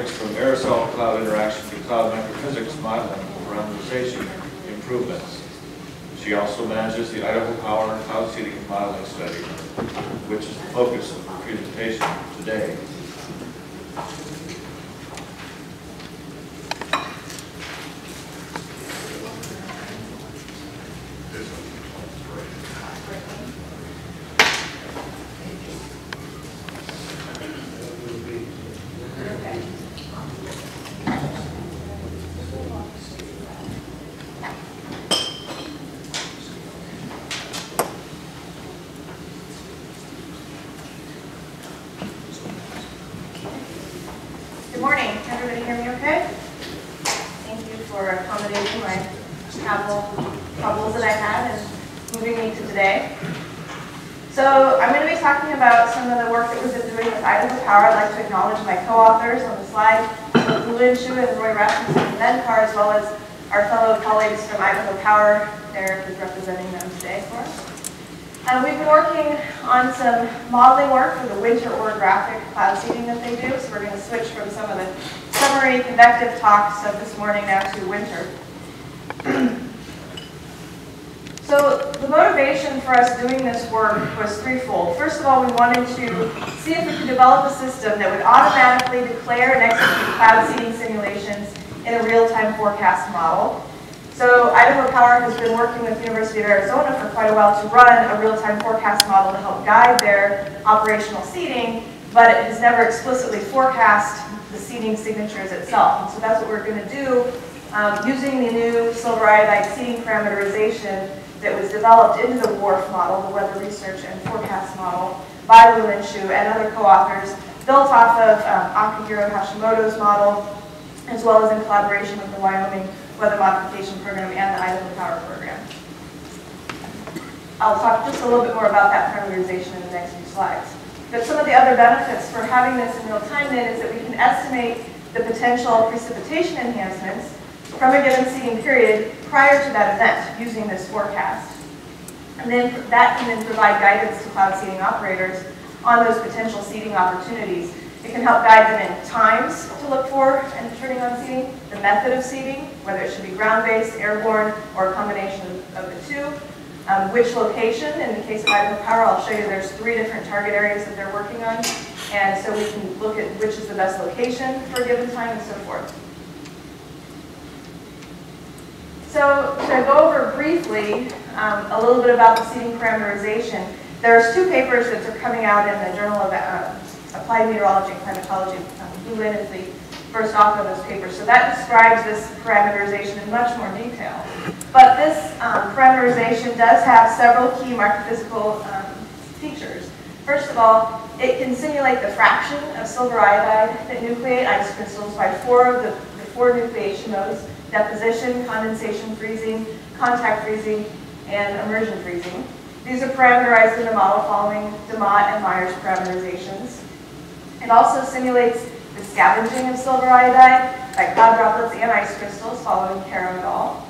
topics from aerosol cloud interaction to cloud microphysics modeling for randomization improvements. She also manages the Idaho Power Cloud Seeding Modeling Study, which is the focus of her presentation today. Good morning. Can everybody hear me okay? Thank you for accommodating my travel troubles that I had and moving me to today. So I'm going to be talking about some of the work that we've been doing with Idaho Power. I'd like to acknowledge my co-authors on the slide, Lynn Xue and Roy Rasmussen from NCAR, as well as our fellow colleagues from Idaho Power. They're representing them today for us. Uh, we've been working on some modeling work for the winter orographic cloud seeding that they do, so we're going to switch from some of the summary convective talks of this morning now to winter. so the motivation for us doing this work was threefold. First of all, we wanted to see if we could develop a system that would automatically declare and execute cloud seeding simulations in a real-time forecast model. So Idaho Power has been working with University of Arizona for quite a while to run a real-time forecast model to help guide their operational seeding, but it has never explicitly forecast the seeding signatures itself. And so that's what we're going to do um, using the new silver iodide seeding parameterization that was developed into the WRF model, the Weather Research and Forecast Model, by Lu and Xue and other co-authors, built off of um, Akihiro Hashimoto's model, as well as in collaboration with the Wyoming Weather Modification Program and the Idaho Power Program. I'll talk just a little bit more about that parameterization in the next few slides. But some of the other benefits for having this in real time then is that we can estimate the potential precipitation enhancements from a given seeding period prior to that event using this forecast. And then that can then provide guidance to cloud seeding operators on those potential seeding opportunities. It can help guide them in times to look for and turning on seeding, the method of seeding, whether it should be ground-based, airborne, or a combination of, the two, um, which location, in the case of Idaho Power, I'll show you there's three different target areas that they're working on, and so we can look at which is the best location for a given time and so forth. So to go over briefly um, a little bit about the seeding parameterization, there's two papers that are coming out in the Journal of uh, Applied Meteorology and Climatology. Um, Lulin is the first author of those papers. So that describes this parameterization in much more detail. But this um, parameterization does have several key microphysical um, features. First of all, it can simulate the fraction of silver iodide that nucleate ice crystals by four of the, the four nucleation modes, deposition, condensation freezing, contact freezing, and immersion freezing. These are parameterized in the model following DeMott and Meyers parameterizations. It also simulates the scavenging of silver iodide by cloud droplets and ice crystals following Caro.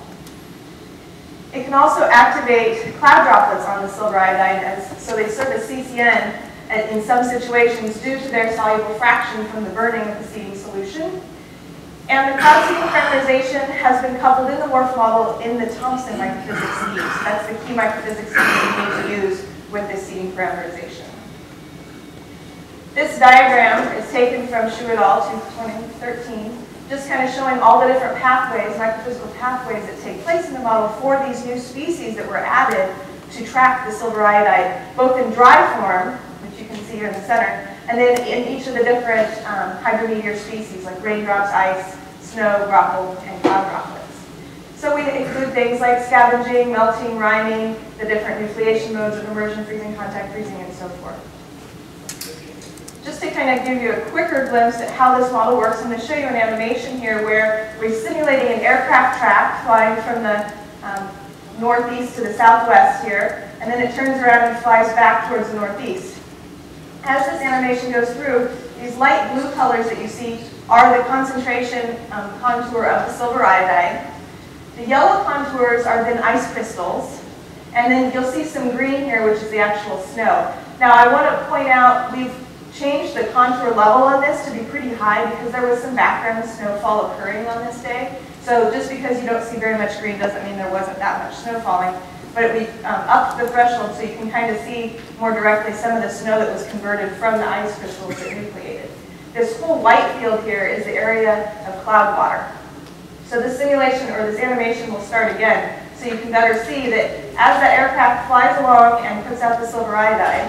It can also activate cloud droplets on the silver iodide, as, so they serve as CCN in some situations due to their soluble fraction from the burning of the seeding solution. And the cloud seeding parameterization has been coupled in the WRF model in the Thompson microphysics seed. So that's the key microphysics seed we need to use with this seeding parameterization. This diagram is taken from Xue et al. 2013, just kind of showing all the different pathways, microphysical pathways that take place in the model for these new species that were added to track the silver iodide, both in dry form, which you can see here in the center, and then in each of the different um, hydrometeor species, like raindrops, ice, snow, graupel, and cloud droplets. So we include things like scavenging, melting, riming, the different nucleation modes of immersion freezing, contact freezing, and so forth. Just to kind of give you a quicker glimpse at how this model works, I'm going to show you an animation here where we're simulating an aircraft track flying from the um, northeast to the southwest here, and then it turns around and flies back towards the northeast. As this animation goes through, these light blue colors that you see are the concentration um, contour of the silver iodide. The yellow contours are then ice crystals, and then you'll see some green here, which is the actual snow. Now, I want to point out, we've changed the contour level on this to be pretty high because there was some background snowfall occurring on this day. So just because you don't see very much green doesn't mean there wasn't that much snow falling. But we um, upped the threshold so you can kind of see more directly some of the snow that was converted from the ice crystals that nucleated. This whole white field here is the area of cloud water. So this simulation or this animation will start again so you can better see that as the aircraft flies along and puts out the silver iodide,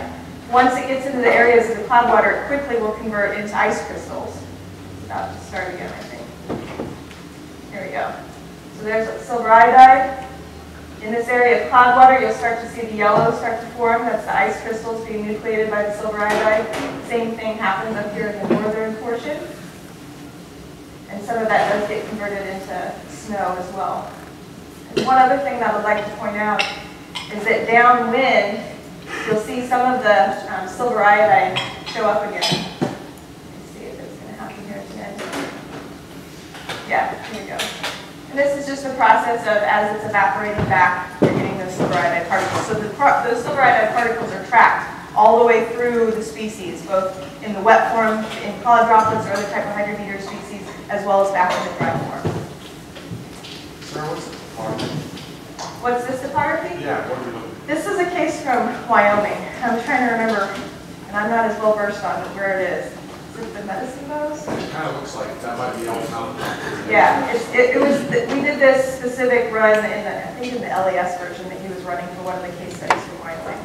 once it gets into the areas of the cloud water, it quickly will convert into ice crystals. To start again, I think. Here we go. So there's silver iodide. In this area of cloud water, you'll start to see the yellow start to form. That's the ice crystals being nucleated by the silver iodide. Same thing happens up here in the northern portion. And some of that does get converted into snow as well. And one other thing that I would like to point out is that downwind, you'll see some of the um, silver iodide show up again. Let's see if it's going to happen here at the end. Yeah, here we go. And this is just a process of, as it's evaporating back, you're getting those silver iodide particles. So the, those silver iodide particles are tracked all the way through the species, both in the wet form, in cloud droplets or other type of hydrometeor species, as well as back in the dry form. Sir, what's the topography? What's this topography? Yeah, what are we looking This is a case from Wyoming. I'm trying to remember, and I'm not as well versed on where it is. Is it the medicine bows? It kind of looks like that might be on mountain. Yeah, it, it was, we did this specific run in the, I think in the LES version that he was running for one of the case studies from Wyoming.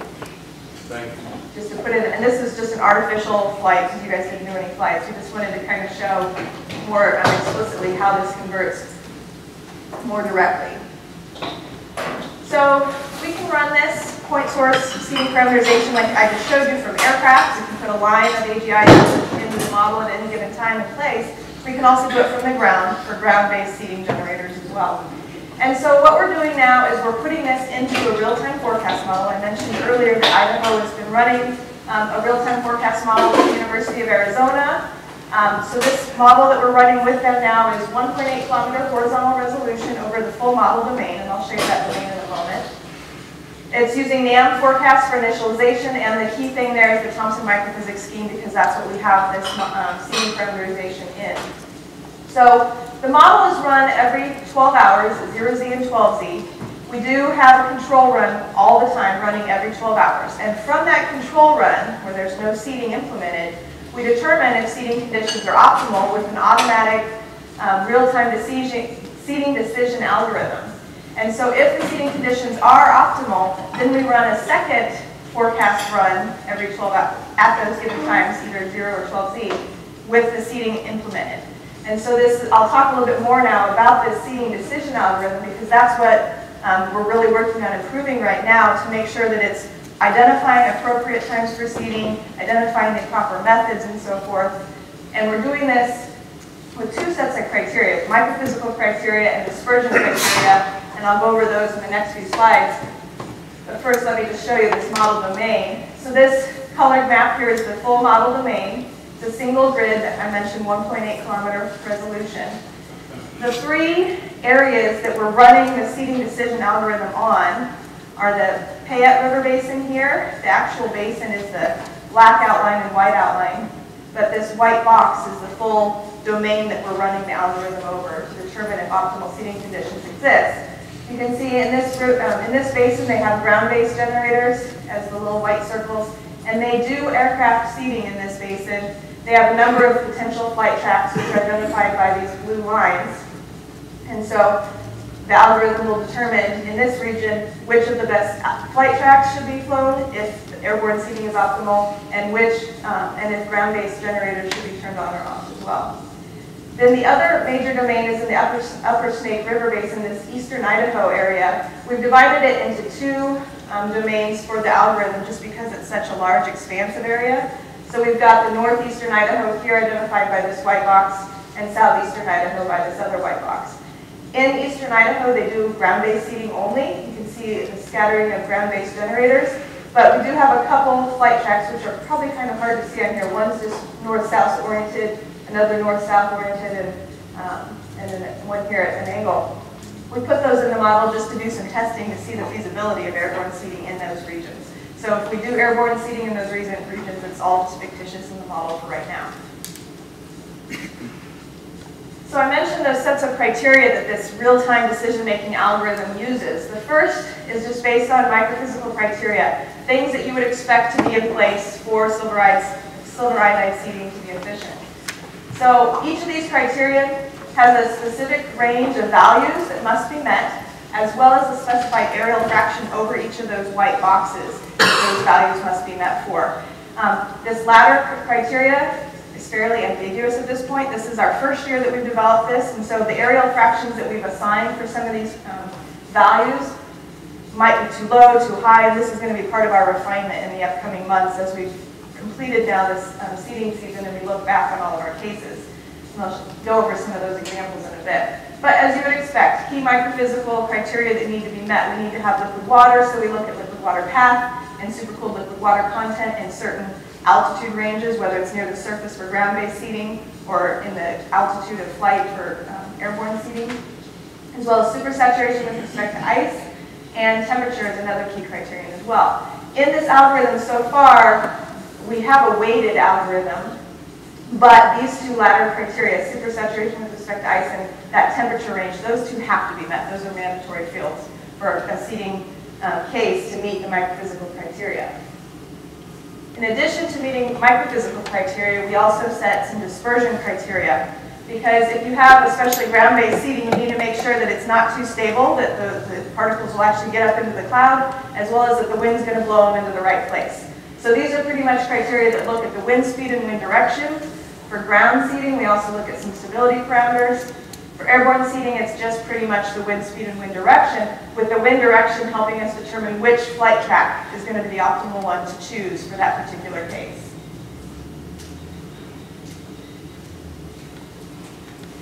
Thank you. Just to put it, and this is just an artificial flight, because you guys didn't do any flights. We just wanted to kind of show more um, explicitly how this converts more directly. So can run this point source seeding parameterization like I just showed you from aircraft. We can put a line of AgI into the model at any given time and place. We can also do it from the ground for ground-based seeding generators as well. And so what we're doing now is we're putting this into a real-time forecast model. I mentioned earlier that Idaho has been running um, a real-time forecast model at the University of Arizona. Um, so this model that we're running with them now is 1.8 kilometer horizontal resolution over the full model domain, and I'll show you that domain in a moment. It's using NAM forecast for initialization, and the key thing there is the Thompson microphysics scheme because that's what we have this um, seeding parameterization in. So the model is run every 12 hours, 0Z and 12Z. We do have a control run all the time, running every 12 hours. And from that control run, where there's no seeding implemented, we determine if seeding conditions are optimal with an automatic um, real-time seeding decision algorithm. And so if the seeding conditions are optimal, then we run a second forecast run every 12 at those given times, either 0 or 12Z, with the seeding implemented. And so this, I'll talk a little bit more now about this seeding decision algorithm because that's what um, we're really working on improving right now to make sure that it's identifying appropriate times for seeding, identifying the proper methods and so forth. And we're doing this with two sets of criteria, microphysical criteria and dispersion criteria, and I'll go over those in the next few slides. But first, let me just show you this model domain. So this colored map here is the full model domain. It's a single grid that I mentioned 1.8 kilometer resolution. The three areas that we're running the seeding decision algorithm on are the Payette River Basin here. The actual basin is the black outline and white outline, but this white box is the full domain that we're running the algorithm over to determine if optimal seeding conditions exist. You can see in this, um, in this basin they have ground-based generators as the little white circles, and they do aircraft seeding in this basin. They have a number of potential flight tracks which are identified by these blue lines. And so the algorithm will determine in this region which of the best flight tracks should be flown if airborne seeding is optimal and which um, and if ground-based generators should be turned on or off as well. Then the other major domain is in the upper, upper Snake River Basin, this eastern Idaho area. We've divided it into two um, domains for the algorithm just because it's such a large expansive area. So we've got the northeastern Idaho here identified by this white box and southeastern Idaho by this other white box. In eastern Idaho, they do ground-based seeding only. You can see the scattering of ground-based generators. But we do have a couple flight tracks, which are probably kind of hard to see on here. One's just north-south oriented, another north-south oriented, and, um, and then one here at an angle. We put those in the model just to do some testing to see the feasibility of airborne seeding in those regions. So if we do airborne seeding in those region- regions, it's all just fictitious in the model for right now. So I mentioned those sets of criteria that this real-time decision-making algorithm uses. The first is just based on microphysical criteria, things that you would expect to be in place for silver iodide silver iodide seeding to be efficient. So each of these criteria has a specific range of values that must be met, as well as a specified areal fraction over each of those white boxes those values must be met for. Um, this latter criteria is fairly ambiguous at this point. This is our first year that we've developed this, and so the areal fractions that we've assigned for some of these um, values might be too low, too high, this is going to be part of our refinement in the upcoming months as we've completed now this um, seeding season and we look back on all of our cases. And I'll go over some of those examples in a bit. But as you would expect, key microphysical criteria that need to be met, we need to have liquid water, so we look at liquid water path and supercooled liquid water content in certain altitude ranges, whether it's near the surface for ground-based seeding or in the altitude of flight for um, airborne seeding, as well as supersaturation with respect to ice, and temperature is another key criterion as well. In this algorithm so far, we have a weighted algorithm, but these two latter criteria, supersaturation with respect to ice and that temperature range, those two have to be met. Those are mandatory fields for a seeding um, case to meet the microphysical criteria. In addition to meeting microphysical criteria, we also set some dispersion criteria. Because if you have especially ground-based seeding, you need to make sure that it's not too stable, that the, the particles will actually get up into the cloud, as well as that the wind's going to blow them into the right place. So these are pretty much criteria that look at the wind speed and wind direction. For ground seeding, we also look at some stability parameters. For airborne seeding, it's just pretty much the wind speed and wind direction, with the wind direction helping us determine which flight track is going to be the optimal one to choose for that particular case.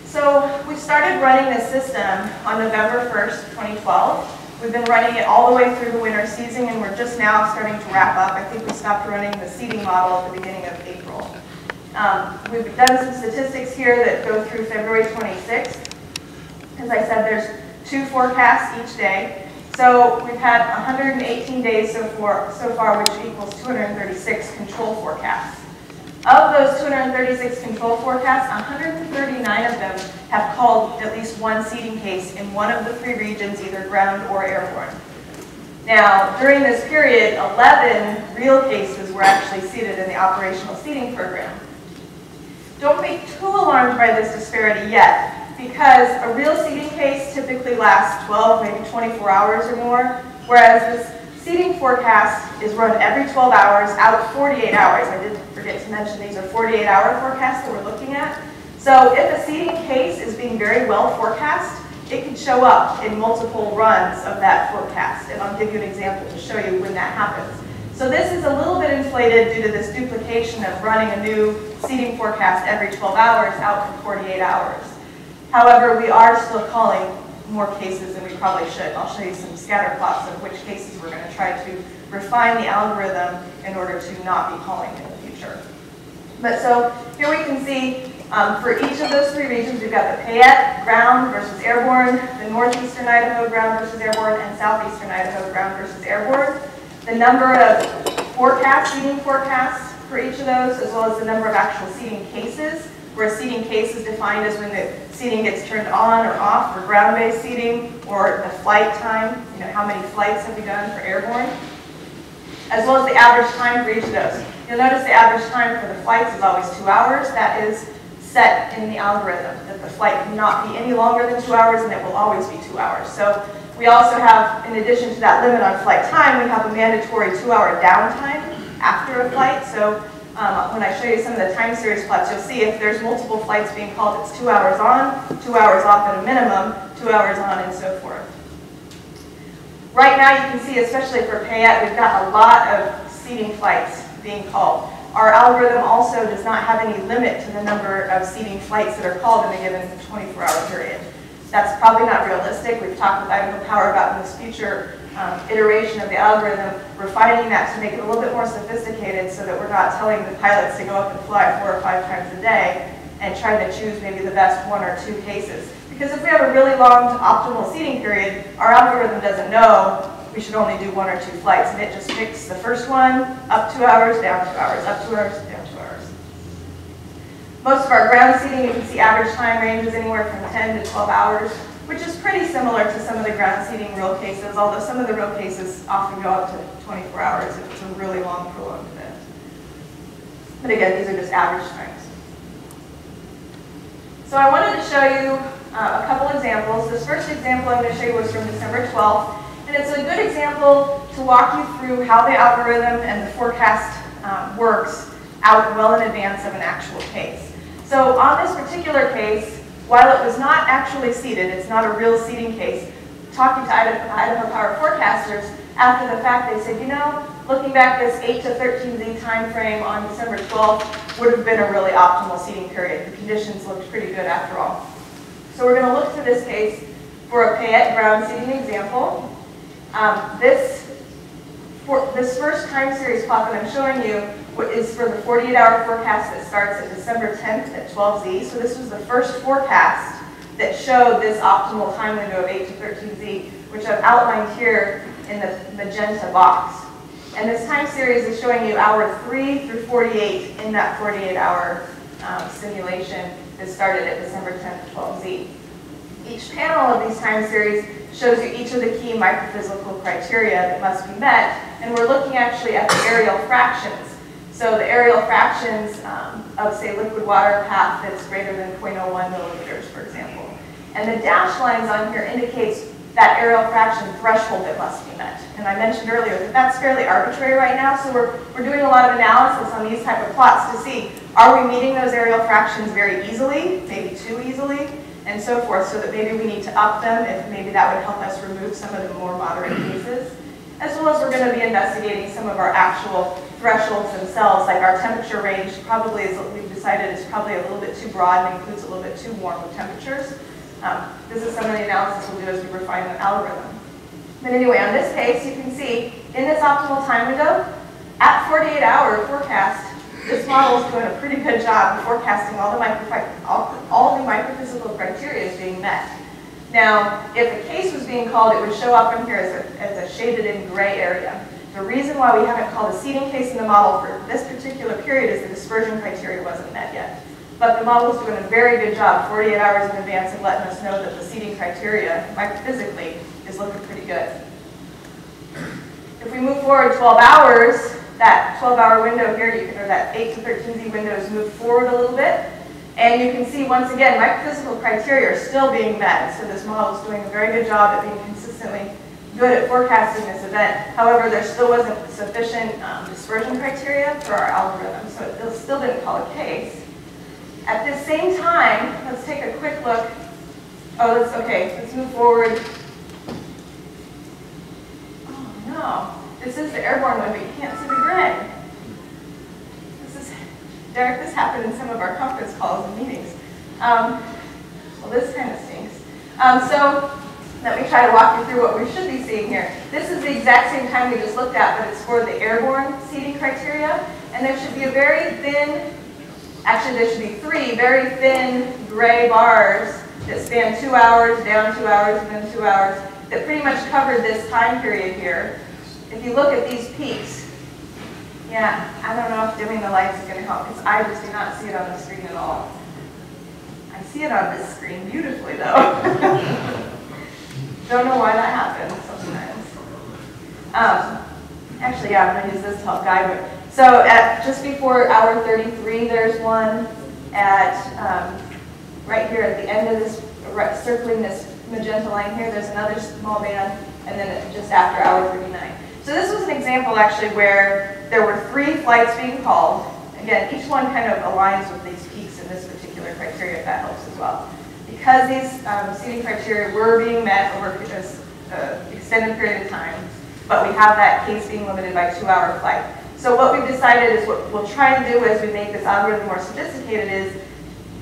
So we started running this system on November 1st, 2012. We've been running it all the way through the winter season, and we're just now starting to wrap up. I think we stopped running the seeding model at the beginning of April. Um, we've done some statistics here that go through February 26th. As I said, there's two forecasts each day. So we've had 118 days so far, so far which equals 236 control forecasts. Of those 236 control forecasts, 139 of them have called at least one seeding case in one of the three regions, either ground or airborne. Now, during this period, 11 real cases were actually seeded in the operational seeding program. Don't be too alarmed by this disparity yet, because a real seeding case typically lasts 12, maybe 24 hours or more, whereas this seeding forecast is run every 12 hours out 48 hours. I did forget to mention these are 48 hour forecasts that we're looking at. So if a seeding case is being very well forecast, it can show up in multiple runs of that forecast. And I'll give you an example to show you when that happens. So this is a little bit inflated due to this duplication of running a new seeding forecast every 12 hours out for 48 hours. However, we are still calling more cases than we probably should. I'll show you some scatter plots of which cases we're going to try to refine the algorithm in order to not be calling in the future. But so here we can see um, for each of those three regions, we've got the Payette ground versus airborne, the northeastern Idaho ground versus airborne, and southeastern Idaho ground versus airborne. The number of forecasts, seeding forecasts for each of those, as well as the number of actual seeding cases, where seeding case is defined as when the seeding gets turned on or off for ground-based seeding or the flight time, you know, how many flights have we done for airborne, as well as the average time for each of those. You'll notice the average time for the flights is always two hours. That is set in the algorithm, that the flight cannot be any longer than two hours and it will always be two hours. So we also have, in addition to that limit on flight time, we have a mandatory two-hour downtime after a flight. So um, when I show you some of the time series plots, you'll see if there's multiple flights being called, it's two hours on, two hours off at a minimum, two hours on, and so forth. Right now, you can see, especially for Payette, we've got a lot of seeding flights being called. Our algorithm also does not have any limit to the number of seeding flights that are called in a given 24-hour period. That's probably not realistic. We've talked with Idaho Power about in this future um, iteration of the algorithm, refining that to make it a little bit more sophisticated so that we're not telling the pilots to go up and fly four or five times a day and trying to choose maybe the best one or two cases. Because if we have a really long optimal seeding period, our our algorithm doesn't know we should only do one or two flights, and it just picks the first one, up two hours, down two hours, up two hours, down two hours. Most of our ground seeding, you can see average time ranges anywhere from 10 to 12 hours, which is pretty similar to some of the ground seeding real cases, although some of the real cases often go up to 24 hours if it's a really long prolonged event. But again, these are just average times. So I wanted to show you uh, a couple examples. This first example I'm going to show you was from December 12th, and it's a good example to walk you through how the algorithm and the forecast um, works out well in advance of an actual case. So on this particular case, while it was not actually seeded, it's not a real seeding case, talking to Idaho, Idaho Power forecasters, after the fact, they said, you know, looking back this 8 to 13Z time frame on December 12th would have been a really optimal seeding period. The conditions looked pretty good after all. So we're going to look to this case for a Payette ground seeding example. Um, this, for, this first time series plot that I'm showing you is for the 48-hour forecast that starts at December 10th at 12Z. So this was the first forecast that showed this optimal time window of 8 to 13Z, which I've outlined here in the magenta box. And this time series is showing you hour 3 through 48 in that 48-hour um, simulation that started at December 10th, 12Z. Each panel of these time series shows you each of the key microphysical criteria that must be met, and we're looking actually at the areal fractions. So the areal fractions um, of, say, liquid water path that's greater than 0.01 milliliters, for example. And the dashed lines on here indicates that areal fraction threshold that must be met. And I mentioned earlier that that's fairly arbitrary right now, so we're, we're doing a lot of analysis on these type of plots to see, are we meeting those areal fractions very easily, maybe too easily, and so forth, so that maybe we need to up them if maybe that would help us remove some of the more moderate cases. As well as we're going to be investigating some of our actual thresholds themselves, like our temperature range probably is, we've decided is probably a little bit too broad and includes a little bit too warm of temperatures. Um, this is some of the analysis we'll do as we refine the algorithm. But anyway, on this case, you can see in this optimal time window, at 48 hour forecast, this model is doing a pretty good job of forecasting all the, micro, all, all the microphysical criteria is being met. Now, if a case was being called, it would show up in here as a, as a shaded in gray area. The reason why we haven't called a seeding case in the model for this particular period is the dispersion criteria wasn't met yet. But the model is doing a very good job, 48 hours in advance, of letting us know that the seeding criteria, microphysically, is looking pretty good. If we move forward 12 hours, that 12-hour window here, you can, or that 8 to 13Z window is moved forward a little bit. And you can see, once again, microphysical criteria are still being met. So this model is doing a very good job at being consistently good at forecasting this event. However, there still wasn't sufficient um, dispersion criteria for our algorithm, so it still didn't call a case. At this same time, let's take a quick look. Oh, let's, okay, let's move forward. Oh no, this is the airborne one, but you can't see the gray. This is, Derek, this happened in some of our conference calls and meetings. Um, well, this kind of stinks. Um, so let me try to walk you through what we should be seeing here. This is the exact same time we just looked at, but it's for the airborne seeding criteria. And there should be a very thin Actually, there should be three very thin gray bars that span two hours, down two hours, and then two hours, that pretty much cover this time period here. If you look at these peaks, yeah, I don't know if dimming the lights is going to help, because I just do not see it on the screen at all. I see it on this screen beautifully, though. don't know why that happens sometimes. Um, actually, yeah, I'm going to use this to help guide. So at just before hour 33, there's one at um, right here at the end of this, circling this magenta line here, there's another small band, and then just after hour 39. So this was an example actually where there were three flights being called. Again, each one kind of aligns with these peaks in this particular criteria, if that helps as well. Because these um, seeding criteria were being met over an uh, extended period of time, but we have that case being limited by two-hour flight. So what we've decided is what we'll try to do as we make this algorithm more sophisticated is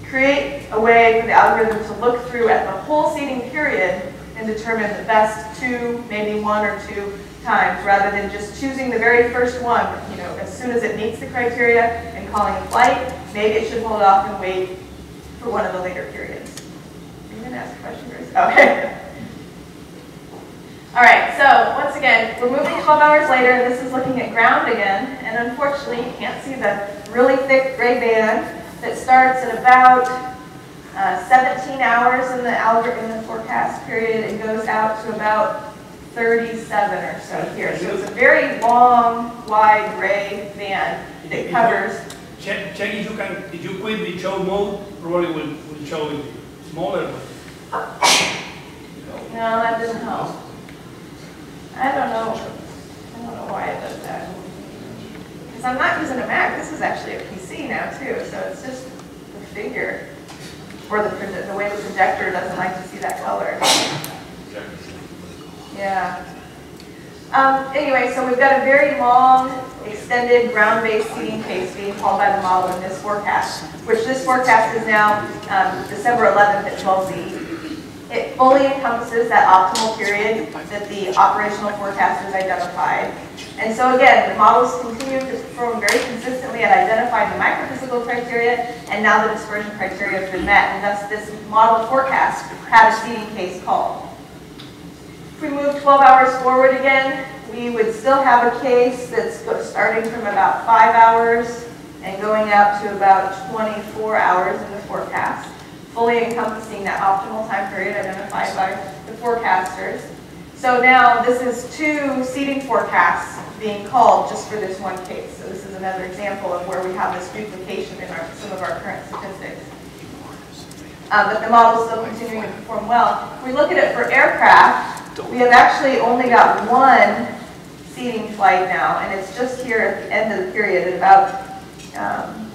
create a way for the algorithm to look through at the whole seeding period and determine the best two, maybe one or two times, rather than just choosing the very first one, you know, as soon as it meets the criteria and calling a flight, maybe it should hold off and wait for one of the later periods. Ask a question, Grace? Okay. All right, so once again, we're moving 12 hours later, this is looking at ground again. And unfortunately, you can't see the really thick gray band that starts at about uh, 17 hours in the algor in the forecast period and goes out to about 37 or so here. So it's a very long, wide gray band that covers. Check, check if you can, if you quit the show mode, probably will, will show it smaller. No, that doesn't help. I don't know. I don't know why it does that. Because I'm not using a Mac. This is actually a PC now too, so it's just the figure. Or the, the way the projector doesn't like to see that color. Yeah. Um, anyway, so we've got a very long, extended ground-based seeding case being called by the model in this forecast, which this forecast is now um, December 11th at 12Z. It fully encompasses that optimal period that the operational forecasters identified. And so again, the models continue to perform very consistently at identifying the microphysical criteria, and now the dispersion criteria have been met, and thus this model forecast had a seeding case called. If we move 12 hours forward again, we would still have a case that's starting from about five hours and going out to about 24 hours in the forecast, fully encompassing that optimal time period identified by the forecasters. So now this is two seeding forecasts being called just for this one case. So this is another example of where we have this duplication in our, some of our current statistics. Uh, but the model's still continuing to perform well. If we look at it for aircraft, we have actually only got one seeding flight now, and it's just here at the end of the period at about, um,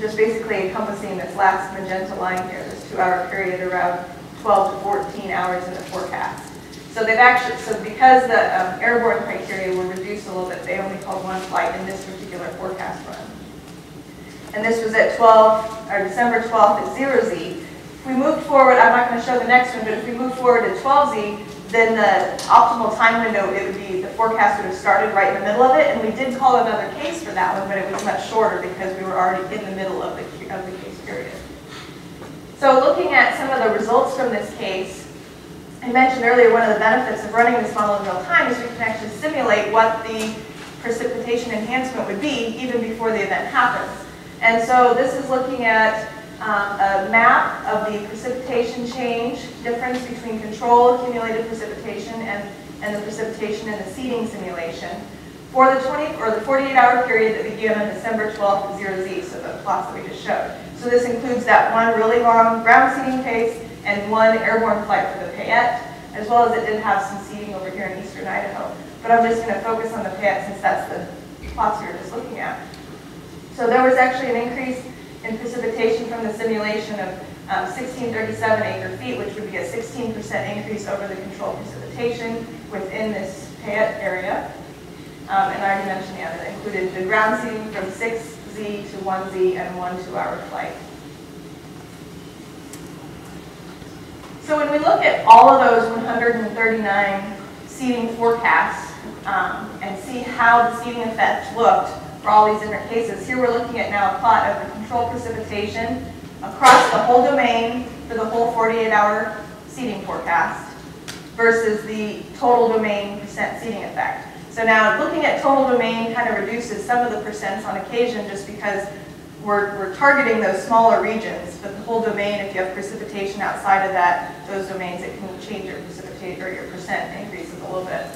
just basically encompassing this last magenta line here, this two-hour period around 12 to 14 hours in the forecast. So they've actually, so because the um, airborne criteria were reduced a little bit, they only called one flight in this particular forecast run. And this was at 12, or December 12th at 0Z. If we moved forward, I'm not going to show the next one, but if we move forward to 12Z, then the optimal time window, it would be, the forecast would have started right in the middle of it, and we did call another case for that one, but it was much shorter because we were already in the middle of the, of the case period. So looking at some of the results from this case, I mentioned earlier one of the benefits of running this model in real time is we can actually simulate what the precipitation enhancement would be even before the event happens. And so this is looking at um, a map of the precipitation change difference between control accumulated precipitation and, and the precipitation in the seeding simulation for the 20 or the 48 hour period that began on December 12th at 0Z, so the plots that we just showed. So this includes that one really long ground seeding case and one airborne flight for the Payette, as well as it did have some seeding over here in eastern Idaho. But I'm just going to focus on the Payette since that's the plots we were just looking at. So there was actually an increase in precipitation from the simulation of um, 1637 acre feet, which would be a 16% increase over the control precipitation within this Payette area. Um, and I already mentioned, yeah, that included the ground seeding from 6Z to 1Z and one two-hour flight. So when we look at all of those 139 seeding forecasts um, and see how the seeding effect looked for all these different cases, here we're looking at now a plot of the control precipitation across the whole domain for the whole 48-hour seeding forecast versus the total domain percent seeding effect. So now looking at total domain kind of reduces some of the percents on occasion just because we're, we're targeting those smaller regions, but the whole domain, if you have precipitation outside of that, those domains, it can change your precipitate or your percent increases a little bit.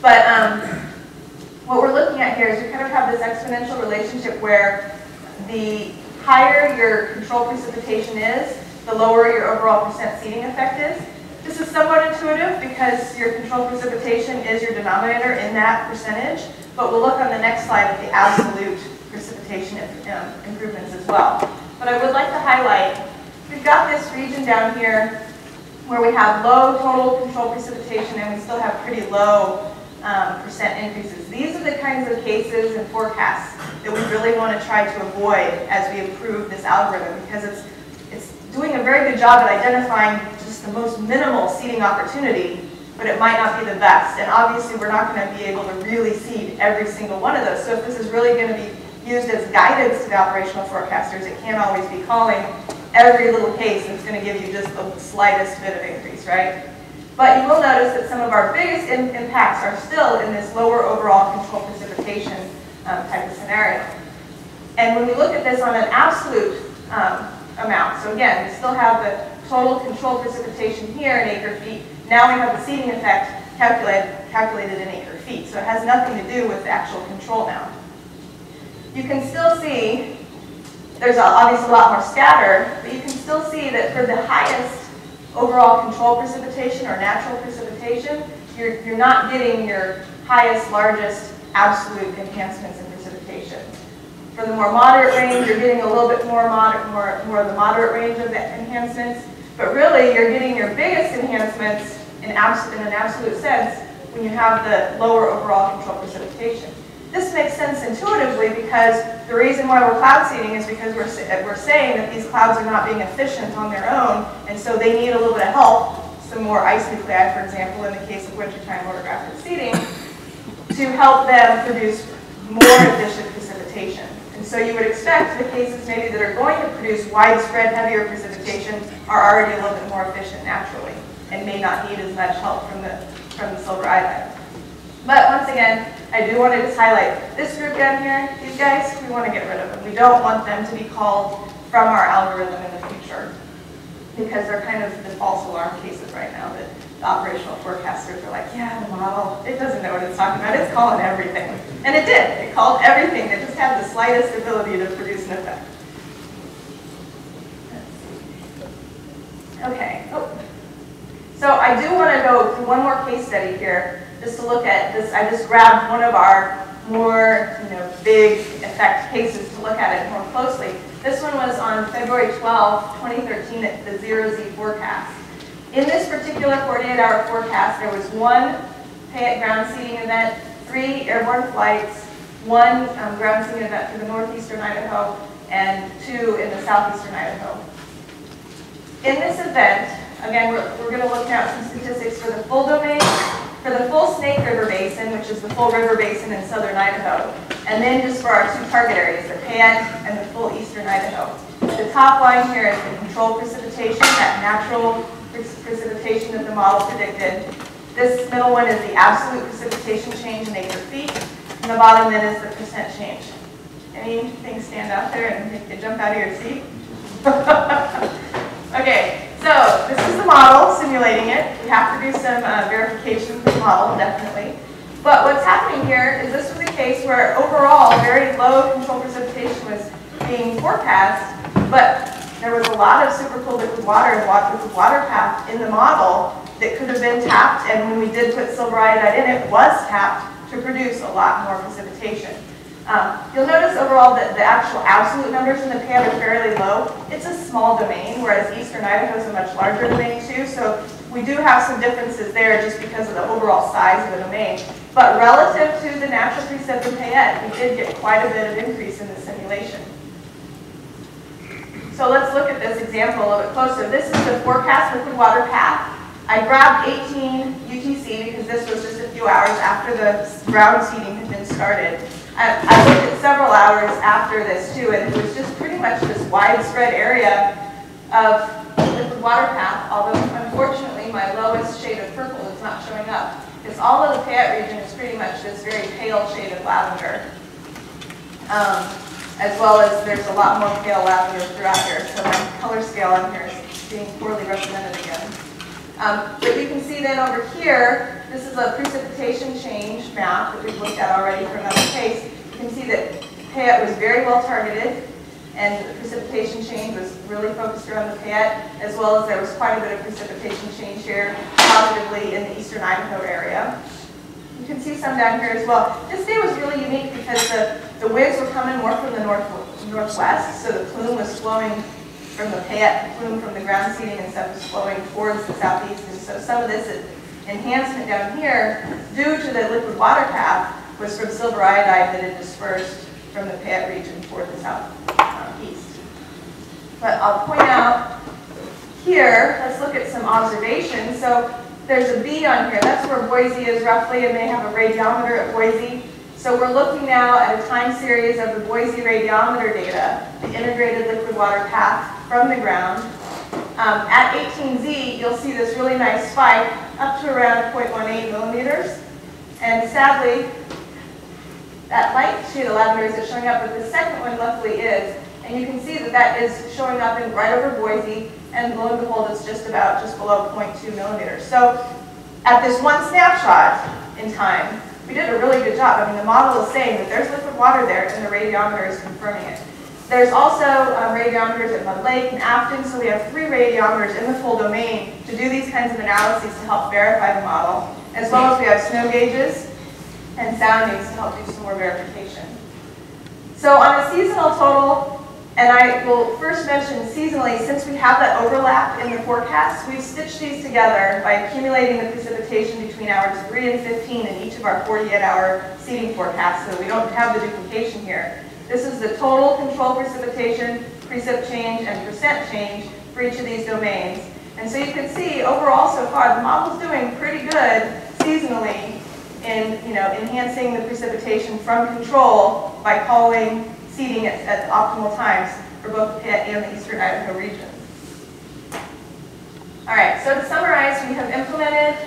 But um, what we're looking at here is you kind of have this exponential relationship where the higher your control precipitation is, the lower your overall percent seeding effect is. This is somewhat intuitive because your control precipitation is your denominator in that percentage, but we'll look on the next slide at the absolute precipitation um, improvements as well. But I would like to highlight, we've got this region down here where we have low total control precipitation and we still have pretty low um, percent increases. These are the kinds of cases and forecasts that we really want to try to avoid as we improve this algorithm because it's, it's doing a very good job at identifying just the most minimal seeding opportunity, but it might not be the best. And obviously we're not going to be able to really seed every single one of those. So if this is really going to be used as guidance to the operational forecasters, it can't always be calling every little case that's going to give you just the slightest bit of increase, right? But you will notice that some of our biggest im- impacts are still in this lower overall control precipitation um, type of scenario. And when we look at this on an absolute um, amount, so again, we still have the total control precipitation here in acre feet. Now we have the seeding effect calculated, calculated in acre feet. So it has nothing to do with the actual control now. You can still see, there's obviously a lot more scatter, but you can still see that for the highest overall control precipitation or natural precipitation, you're, you're not getting your highest, largest absolute enhancements in precipitation. For the more moderate range, you're getting a little bit more moderate, more, more of the moderate range of the enhancements, but really you're getting your biggest enhancements in, abs- in an absolute sense when you have the lower overall control precipitation. This makes sense intuitively because the reason why we're cloud seeding is because we're, we're saying that these clouds are not being efficient on their own, and so they need a little bit of help, some more ice nuclei, for example, in the case of wintertime orographic seeding, to help them produce more efficient precipitation. And so you would expect the cases maybe that are going to produce widespread heavier precipitation are already a little bit more efficient naturally and may not need as much help from the, from the silver iodide. But once again, I do want to just highlight this group down here, these guys, we want to get rid of them. We don't want them to be called from our algorithm in the future because they're kind of the false alarm cases right now that the operational forecasters are like, yeah, the model, it doesn't know what it's talking about, it's calling everything. And it did, it called everything that just had the slightest ability to produce an effect. Okay, oh. So I do want to go through one more case study here, just to look at this. I just grabbed one of our more, you know, big effect cases to look at it more closely. This one was on February 12, 2013 at the zero Z forecast. In this particular 48-hour forecast, there was one Payette ground seeding event, three airborne flights, one um, ground seeding event for the northeastern Idaho, and two in the southeastern Idaho. In this event, again, we're, we're going to look at some statistics for the full domain, for the full Snake River Basin, which is the full river basin in southern Idaho, and then just for our two target areas, the Payette and the full eastern Idaho. The top line here is the control precipitation, that natural precipitation that the model predicted. This middle one is the absolute precipitation change in acre feet, and the bottom then is the percent change. Anything stand out there and make you jump out of your seat? Okay, so this is the model simulating it. We have to do some uh, verification for the model, definitely. But what's happening here is this was a case where overall very low control precipitation was being forecast, but there was a lot of super cool liquid water and water, liquid water path in the model that could have been tapped, and when we did put silver iodide in, it was tapped to produce a lot more precipitation. Um, you'll notice overall that the actual absolute numbers in the Payette are fairly low. It's a small domain, whereas Eastern Idaho is a much larger domain too, so we do have some differences there just because of the overall size of the domain. But relative to the natural precip in Payette, we did get quite a bit of increase in the simulation. So let's look at this example a little bit closer. This is the forecast liquid water path. I grabbed 18 UTC because this was just a few hours after the ground seeding had been started. I, I looked at several hours after this too, and it was just pretty much this widespread area of liquid water path, although unfortunately my lowest shade of purple is not showing up. Because all of the Payette region is pretty much this very pale shade of lavender. Um, as well as there's a lot more pale lavender throughout here, so my color scale on here is being poorly represented again. Um, but you can see then over here, this is a precipitation change map that we've looked at already for another case. You can see that Payette was very well targeted, and the precipitation change was really focused around the Payette, as well as there was quite a bit of precipitation change here positively in the eastern Idaho area. You can see some down here as well. This day was really unique because the, the winds were coming more from the north, northwest, so the plume was flowing from the Payette, plume from the ground seeding and stuff was flowing towards the southeast. And so some of this enhancement down here, due to the liquid water path, was from silver iodide that had dispersed from the Payette region toward the southeast. But I'll point out here, let's look at some observations. So there's a B on here. That's where Boise is roughly, and they have a radiometer at Boise. So we're looking now at a time series of the Boise radiometer data, the integrated liquid water path from the ground. Um, at 18Z, you'll see this really nice spike up to around 0.18 millimeters. And sadly, that light sheet of lavender isn't showing up, but the second one luckily is. And you can see that that is showing up in right over Boise, and lo and behold, it's just about just below 0.2 millimeters. So at this one snapshot in time, we did a really good job. I mean, the model is saying that there's liquid water there, and the radiometer is confirming it. There's also um, radiometers at Mud Lake and Afton, so we have three radiometers in the full domain to do these kinds of analyses to help verify the model, as well as we have snow gauges and soundings to help do some more verification. So on a seasonal total, and I will first mention seasonally, since we have that overlap in the forecast, we've stitched these together by accumulating the precipitation between hours 3 and 15 in each of our 48-hour seeding forecasts, so we don't have the duplication here. This is the total control precipitation, precip change, and percent change for each of these domains. And so you can see overall so far, the model's doing pretty good seasonally in you know, enhancing the precipitation from control by calling seeding at, at optimal times for both the Payette and the eastern Idaho regions. All right, so to summarize, we have implemented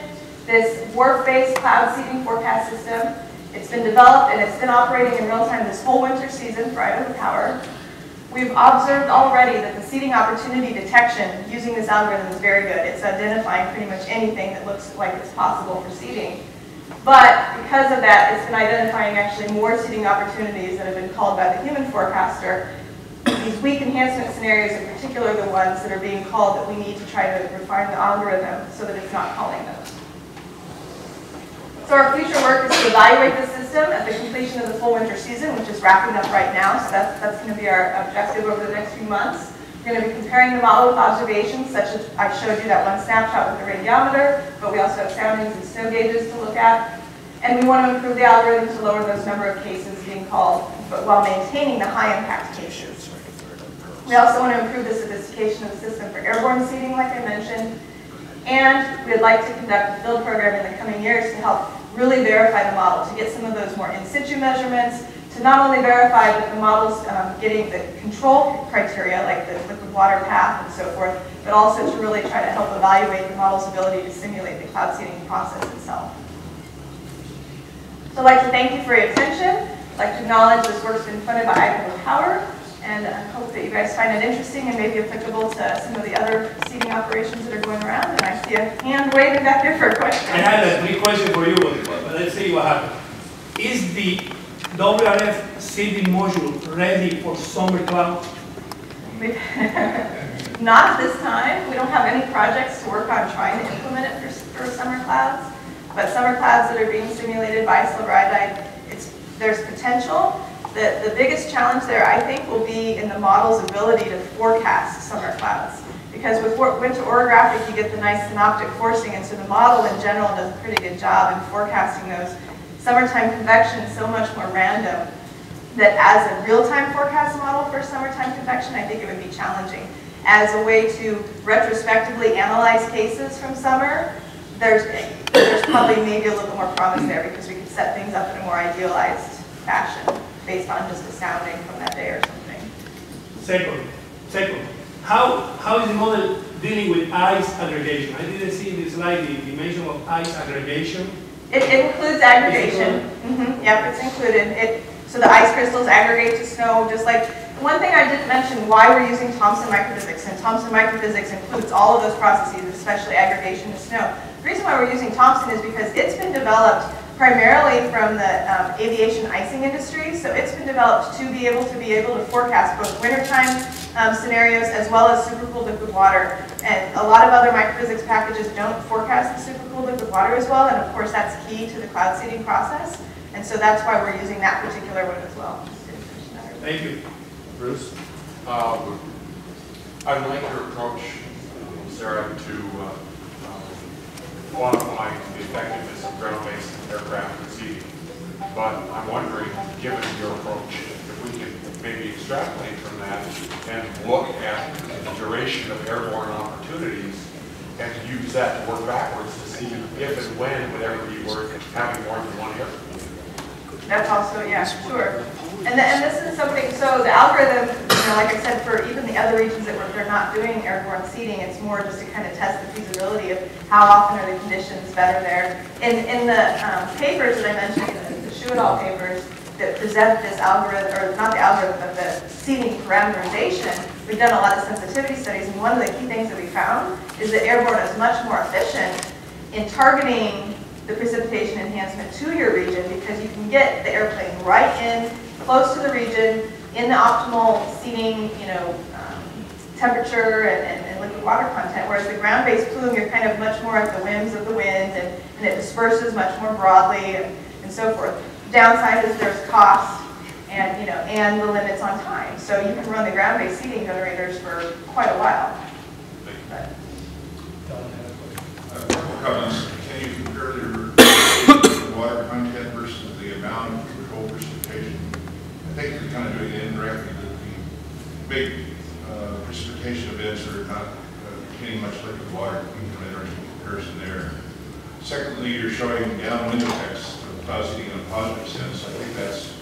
this WRF-based cloud seeding forecast system. It's been developed and it's been operating in real time this whole winter season for Idaho Power. We've observed already that the seeding opportunity detection using this algorithm is very good. It's identifying pretty much anything that looks like it's possible for seeding. But because of that, it's been identifying actually more seeding opportunities that have been called by the human forecaster. These weak enhancement scenarios in particular the ones that are being called that we need to try to refine the algorithm so that it's not calling those. So our future work is to evaluate the system at the completion of the full winter season, which is wrapping up right now. So that's, that's going to be our objective over the next few months. We're going to be comparing the model with observations, such as I showed you that one snapshot with the radiometer, but we also have soundings and snow gauges to look at. And we want to improve the algorithm to lower those number of cases being called, but while maintaining the high impact cases. We also want to improve the sophistication of the system for airborne seeding, like I mentioned. And we'd like to conduct a field program in the coming years to help really verify the model, to get some of those more in situ measurements, to not only verify that the model's um, getting the control criteria, like the liquid water path and so forth, but also to really try to help evaluate the model's ability to simulate the cloud seeding process itself. So I'd like to thank you for your attention. I'd like to acknowledge this work's been funded by Idaho Power, and I hope that you guys find it interesting and maybe applicable to some of the other seeding operations that are going around. And I see a hand waving back there for a question. I had a three question for you, but, but let's see what happens. Is the WRF seeding module ready for summer clouds? Not at this time. We don't have any projects to work on trying to implement it for, for summer clouds. But summer clouds that are being simulated by silver it's, there's potential. The, the biggest challenge there, I think, will be in the model's ability to forecast summer clouds. Because with winter orographic, you get the nice synoptic forcing, and so the model in general does a pretty good job in forecasting those. Summertime convection is so much more random that as a real-time forecast model for summertime convection, I think it would be challenging. As a way to retrospectively analyze cases from summer, there's, there's probably maybe a little more promise there because we could set things up in a more idealized fashion based on just a sounding from that day or something. Second, second, how, how is the model dealing with ice aggregation? I didn't see in the slide the dimension of ice aggregation. It, it includes aggregation. Mhm, Yep, it's included. It, so the ice crystals aggregate to snow, just like, one thing I didn't mention, why we're using Thompson microphysics, and Thompson microphysics includes all of those processes, especially aggregation to snow. The reason why we're using Thompson is because it's been developed primarily from the um, aviation icing industry, so it's been developed to be able to be able to forecast both wintertime um, scenarios as well as supercooled liquid water. And a lot of other microphysics packages don't forecast the supercooled liquid water as well, and of course that's key to the cloud seeding process. And so that's why we're using that particular one as well. Thank you. Bruce? Um, I like your approach, Sarah, to uh, uh, quantifying the effectiveness of ground-based aircraft seeding. But I'm wondering, given your approach, if we can maybe extrapolate from that and look at the duration of airborne opportunities and use that to work backwards to see if and when it would ever be worth having more than one aircraft. That's also, yeah, sure. And, th- and this is something, so the algorithm, you know, like I said, for even the other regions that were, they're not doing airborne seeding, it's more just to kind of test the feasibility of how often are the conditions better there. In, in the um, papers that I mentioned, the- the Xue et al. papers that present this algorithm, or not the algorithm, but the seeding parameterization, we've done a lot of sensitivity studies, and one of the key things that we found is that airborne is much more efficient in targeting the precipitation enhancement to your region because you can get the airplane right in, close to the region, in the optimal seeding, you know, um, temperature and, and, and liquid water content, whereas the ground-based plume, you're kind of much more at the whims of the wind and, and it disperses much more broadly and, and so forth. Downside is there's cost and, you know, and the limits on time. So you can run the ground-based seeding generators for quite a while. But- A couple comments. Can you compare the water content versus the amount of control precipitation? I think you're kind of doing it indirectly, that the big uh, precipitation events are not uh, much liquid water. You can enter into comparison there. Secondly, you're showing downwind effects cloud in a positive sense. I think that's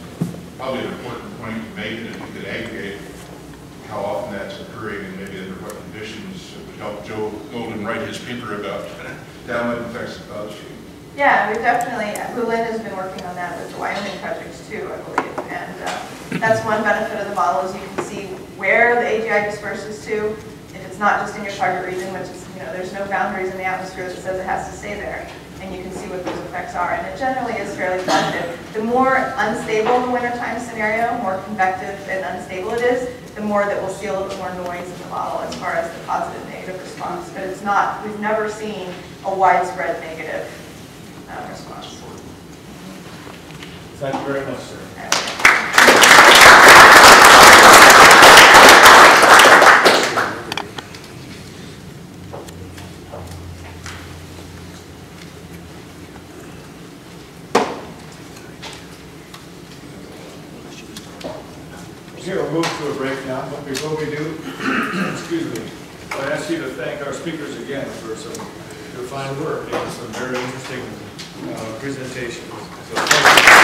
probably an important point to make, and if you could aggregate how often that's occurring and maybe under what conditions, it would help Joe Golden write his paper about downwind effects of cloud seeding. Yeah, we've definitely, Lulin has been working on that with the Wyoming projects too, I believe. And uh, that's one benefit of the model is you can see where the AgI disperses to. If it's not just in your target region, which is, you know, there's no boundaries in the atmosphere that says it has to stay there. And you can see what those effects are. And it generally is fairly positive. The more unstable the wintertime scenario, more convective and unstable it is, the more that we'll see a little bit more noise in the model as far as the positive negative response. But it's not, we've never seen a widespread negative uh, response. Thank you very much, sir. Here, we'll move to a break now, but before we do, excuse me, I ask you to thank our speakers again for some, their fine work and some very interesting uh, presentations. So